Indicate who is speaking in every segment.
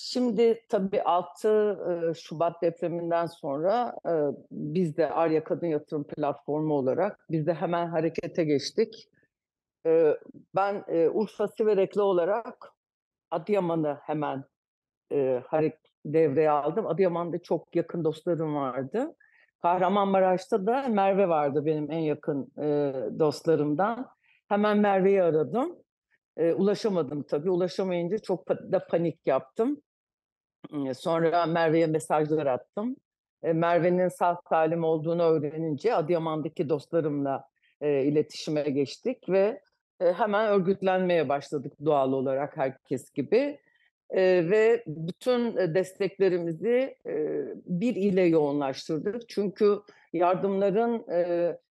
Speaker 1: Şimdi tabii 6 Şubat depreminden sonra biz de Arya Kadın Yatırım Platformu olarak biz de hemen harekete geçtik. Ben Urfa Siverekli olarak Adıyaman'ı hemen devreye aldım. Adıyaman'da çok yakın dostlarım vardı. Kahramanmaraş'ta da Merve vardı benim en yakın dostlarımdan. Hemen Merve'yi aradım. Ulaşamadım tabii. Ulaşamayınca çok da panik yaptım. Sonra Merve'ye mesajlar attım. Merve'nin sağ salim olduğunu öğrenince Adıyaman'daki dostlarımla iletişime geçtik ve hemen örgütlenmeye başladık doğal olarak herkes gibi. Ve bütün desteklerimizi bir ile yoğunlaştırdık. Çünkü yardımların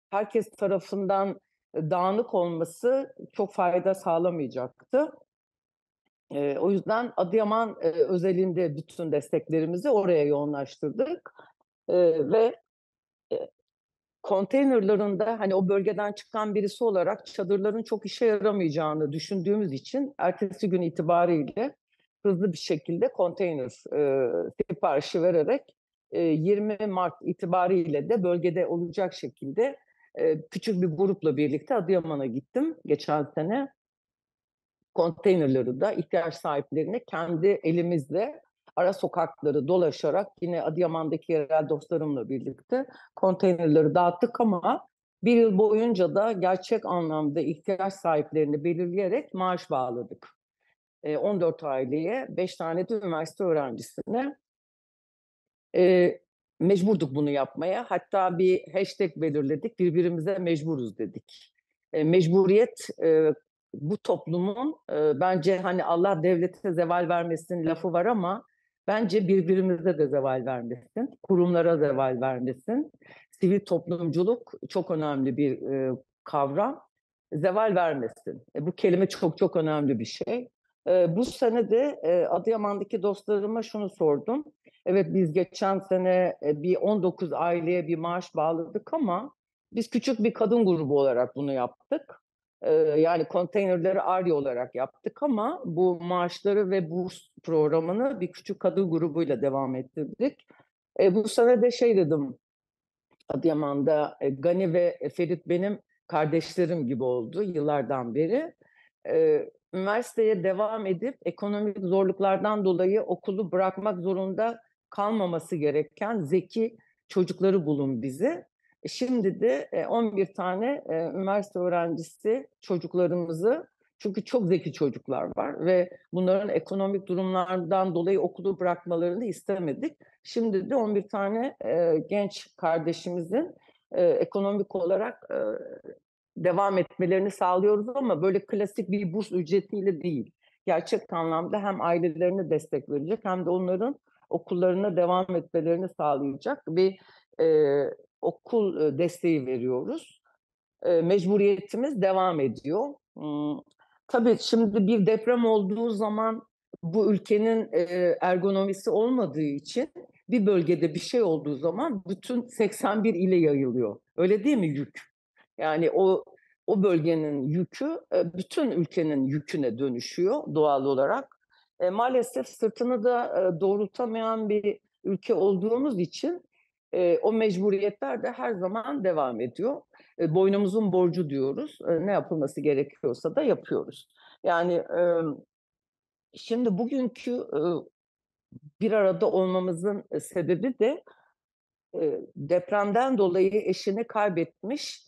Speaker 1: herkes tarafından dağınık olması çok fayda sağlamayacaktı. Eee, o yüzden Adıyaman, eee, özelinde bütün desteklerimizi oraya yoğunlaştırdık. Eee, ve, eee, konteynerların da, hani, o bölgeden çıkan birisi olarak çadırların çok işe yaramayacağını düşündüğümüz için ertesi gün itibariyle hızlı bir şekilde konteyner, eee, siparişi vererek, eee, 20 Mart itibariyle de bölgede olacak şekilde, eee, küçük bir grupla birlikte Adıyaman'a gittim geçen sene konteynerleri de ihtiyaç sahiplerine kendi elimizle ara sokakları dolaşarak yine Adıyaman'daki yerel dostlarımla birlikte konteynerleri dağıttık ama bir yıl boyunca da gerçek anlamda ihtiyaç sahiplerini belirleyerek maaş bağladık. E, 14 aileye, 5 tane de üniversite öğrencisine. Mecburduk bunu yapmaya. Hatta bir hashtag belirledik, birbirimize mecburuz dedik. Mecburiyet bu toplumun e, bence hani Allah devlete zeval vermesin lafı var ama bence birbirimize de zeval vermesin, kurumlara zeval vermesin. Sivil toplumculuk çok önemli bir e, kavram. Zeval vermesin. E, bu kelime çok çok önemli bir şey. E, bu sene de e, Adıyaman'daki dostlarıma şunu sordum. Evet biz geçen sene e, bir 19 aileye bir maaş bağladık ama biz küçük bir kadın grubu olarak bunu yaptık yani konteynerleri ARYA olarak yaptık ama bu maaşları ve burs programını bir küçük kadın grubuyla devam ettirdik. E, bu sene de şey dedim Adıyaman'da e, Gani ve Ferit benim kardeşlerim gibi oldu yıllardan beri. E, üniversiteye devam edip ekonomik zorluklardan dolayı okulu bırakmak zorunda kalmaması gereken zeki çocukları bulun bize. Şimdi de 11 tane üniversite öğrencisi çocuklarımızı çünkü çok zeki çocuklar var ve bunların ekonomik durumlardan dolayı okulu bırakmalarını istemedik. Şimdi de 11 tane genç kardeşimizin ekonomik olarak devam etmelerini sağlıyoruz ama böyle klasik bir burs ücretiyle değil. Gerçek anlamda hem ailelerine destek verecek hem de onların okullarına devam etmelerini sağlayacak bir okul desteği veriyoruz. Mecburiyetimiz devam ediyor. Tabii şimdi bir deprem olduğu zaman bu ülkenin ergonomisi olmadığı için bir bölgede bir şey olduğu zaman bütün 81 ile yayılıyor. Öyle değil mi yük? Yani o o bölgenin yükü bütün ülkenin yüküne dönüşüyor doğal olarak. E, maalesef sırtını da doğrultamayan bir ülke olduğumuz için e, o mecburiyetler de her zaman devam ediyor. E, boynumuzun borcu diyoruz. E, ne yapılması gerekiyorsa da yapıyoruz. Yani e, şimdi bugünkü e, bir arada olmamızın sebebi de e, depremden dolayı eşini kaybetmiş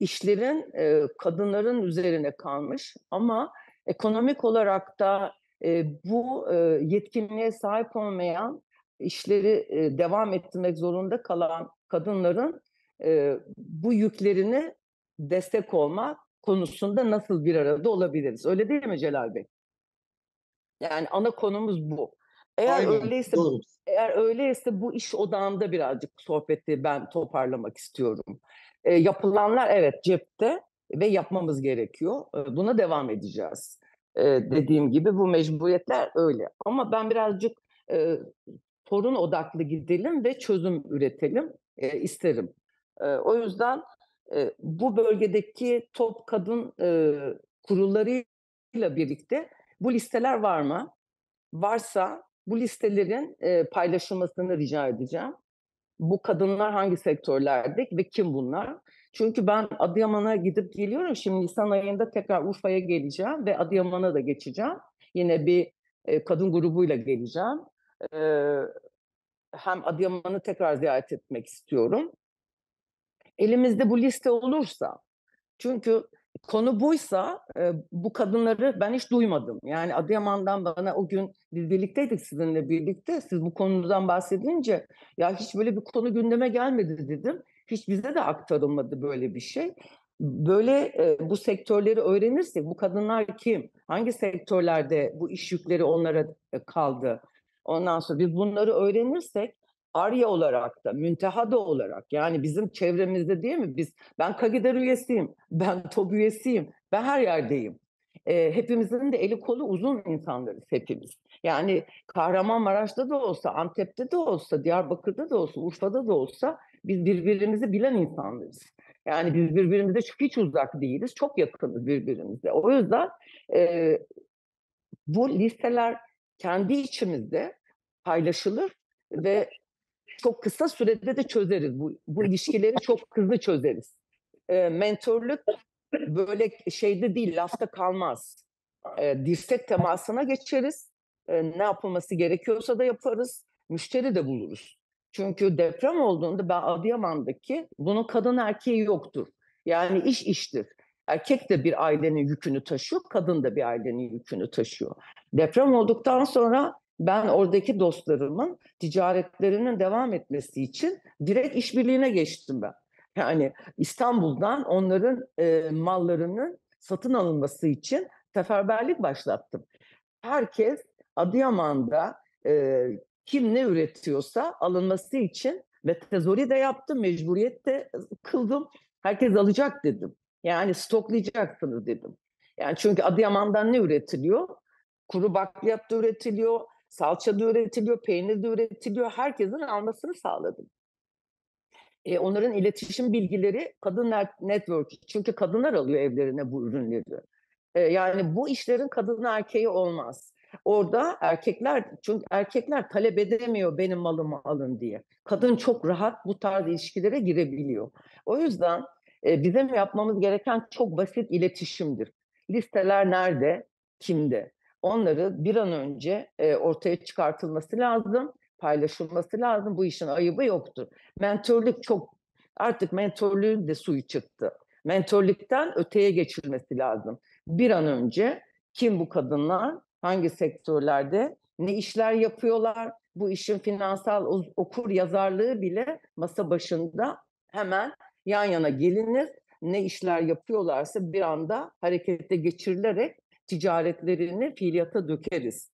Speaker 1: işlerin e, kadınların üzerine kalmış ama ekonomik olarak da e, bu e, yetkinliğe sahip olmayan işleri e, devam ettirmek zorunda kalan kadınların e, bu yüklerini destek olma konusunda nasıl bir arada olabiliriz? Öyle değil mi Celal Bey? Yani ana konumuz bu. Eğer Aynen, öyleyse doğru. eğer öyleyse bu iş odağında birazcık sohbeti ben toparlamak istiyorum. E, yapılanlar evet cepte ve yapmamız gerekiyor. E, buna devam edeceğiz. E, dediğim gibi bu mecburiyetler öyle. Ama ben birazcık e, sorun odaklı gidelim ve çözüm üretelim e, isterim. E, o yüzden e, bu bölgedeki top kadın e, kurullarıyla birlikte bu listeler var mı? Varsa bu listelerin e, paylaşılmasını rica edeceğim. Bu kadınlar hangi sektörlerde ve kim bunlar? Çünkü ben Adıyaman'a gidip geliyorum. Şimdi Nisan ayında tekrar Urfa'ya geleceğim ve Adıyaman'a da geçeceğim. Yine bir e, kadın grubuyla geleceğim. E, hem Adıyaman'ı tekrar ziyaret etmek istiyorum. Elimizde bu liste olursa, çünkü konu buysa e, bu kadınları ben hiç duymadım. Yani Adıyaman'dan bana o gün biz birlikteydik sizinle birlikte. Siz bu konudan bahsedince ya hiç böyle bir konu gündeme gelmedi dedim. Hiç bize de aktarılmadı böyle bir şey. Böyle e, bu sektörleri öğrenirsek bu kadınlar kim? Hangi sektörlerde bu iş yükleri onlara e, kaldı? Ondan sonra biz bunları öğrenirsek Arya olarak da, Müntehada olarak yani bizim çevremizde değil mi? Biz ben Kagider üyesiyim, ben TOB üyesiyim, ben her yerdeyim. E, hepimizin de eli kolu uzun insanlarız hepimiz. Yani Kahramanmaraş'ta da olsa, Antep'te de olsa, Diyarbakır'da da olsa, Urfa'da da olsa biz birbirimizi bilen insanlarız. Yani biz birbirimize hiç uzak değiliz, çok yakınız birbirimize. O yüzden e, bu listeler kendi içimizde paylaşılır ve çok kısa sürede de çözeriz. Bu, bu ilişkileri çok hızlı çözeriz. E, mentorluk böyle şeyde değil, lafta kalmaz. E, dirsek temasına geçeriz. E, ne yapılması gerekiyorsa da yaparız. Müşteri de buluruz. Çünkü deprem olduğunda ben Adıyaman'daki bunun kadın erkeği yoktur. Yani iş iştir. Erkek de bir ailenin yükünü taşıyor, kadın da bir ailenin yükünü taşıyor. Deprem olduktan sonra ben oradaki dostlarımın ticaretlerinin devam etmesi için direkt işbirliğine geçtim ben. Yani İstanbul'dan onların e, mallarının satın alınması için seferberlik başlattım. Herkes Adıyaman'da e, kim ne üretiyorsa alınması için ve tezori de yaptım, mecburiyet de kıldım. Herkes alacak dedim. Yani stoklayacaksınız dedim. Yani çünkü Adıyaman'dan ne üretiliyor? Kuru bakliyat da üretiliyor, salça da üretiliyor, peynir de üretiliyor. Herkesin almasını sağladım. E, onların iletişim bilgileri kadın network. Çünkü kadınlar alıyor evlerine bu ürünleri. E, yani bu işlerin kadın erkeği olmaz. Orada erkekler çünkü erkekler talep edemiyor benim malımı alın diye. Kadın çok rahat bu tarz ilişkilere girebiliyor. O yüzden bizim yapmamız gereken çok basit iletişimdir. Listeler nerede, kimde? Onları bir an önce ortaya çıkartılması lazım, paylaşılması lazım. Bu işin ayıbı yoktur. Mentörlük çok artık mentörlüğün de suyu çıktı. Mentörlükten öteye geçilmesi lazım. Bir an önce kim bu kadınlar, hangi sektörlerde ne işler yapıyorlar, bu işin finansal okur yazarlığı bile masa başında hemen yan yana gelinir. Ne işler yapıyorlarsa bir anda harekete geçirilerek ticaretlerini fiiliyata dökeriz.